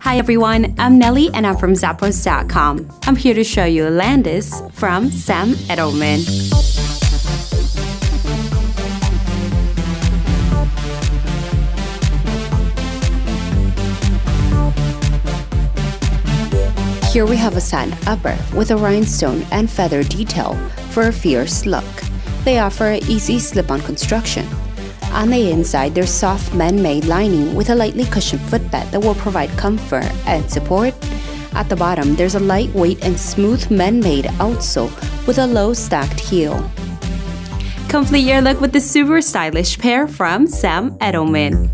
Hi everyone, I'm Nelly and I'm from Zappos.com. I'm here to show you Landis from Sam Edelman. Here we have a satin upper with a rhinestone and feather detail for a fierce look. They offer an easy slip-on construction. On the inside, there's soft man-made lining with a lightly cushioned footbed that will provide comfort and support. At the bottom, there's a lightweight and smooth man-made outsole with a low stacked heel. Complete your look with the super stylish pair from Sam Edelman.